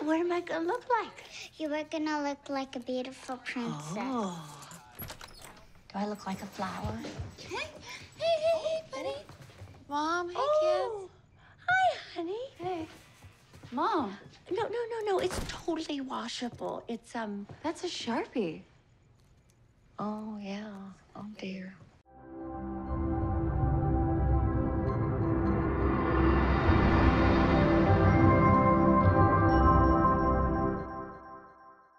What am I gonna look like? You are gonna look like a beautiful princess. Oh. Do I look like a flower? Hey, hey, hey, hey, buddy. Mom, hey Oh. Hi, honey. Hey. Mom, No, no, no, no. It's totally washable. It's um. that's a Sharpie. Oh yeah.